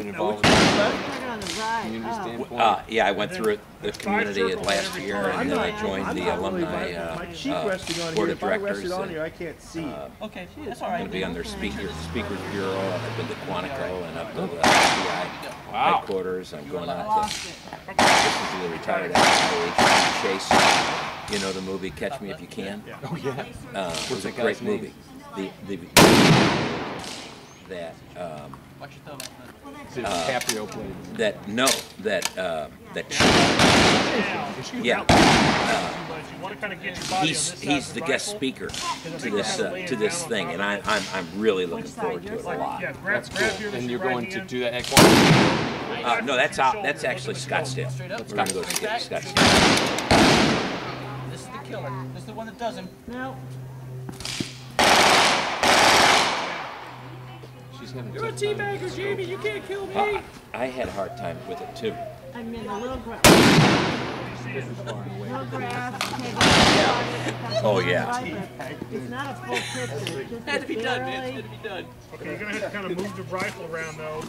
been involved which in one is the that? Put it on the right. community Oh. standpoint. Uh, yeah, I went through it, the community circles last year, and then I joined I'm the alumni uh, uh, board of I rested directors. on and, here, I can't see. uh, Okay, that's all I'm going to be on Okay. speaker, Speakers Bureau, I've been to Quantico and up to the FBI Wow. headquarters. I'm going out to, listen to the retired FBI Chase. You know the movie Catch Me If You Can? Oh yeah. Uh, it was a great name? movie. The, the, that, um, Watch your thumb. DiCaprio played. that, no, that, uh, that, Yeah. yeah. But you want to kind of get your body on He's, he's the the guest speaker to this, uh, to this thing, and I, of I'm, I'm really looking forward to it a lot. That's cool. And you're going to do that at Quantico? Uh, no, that's out, that's actually Scottsdale. Straight. We're gonna go to Scottsdale. This is the killer. This is the one that does him. No. She's having You're a tough time. teabagger, Jamie. You can't kill me. Uh, I had a hard time with it too. I'm in a little grass. This is far away. Little grass. Okay, Oh, yeah. It's not a full picture. It's just Had to be done, man. barely- Had to be done. Okay, you're going to have to kind of move the rifle around though.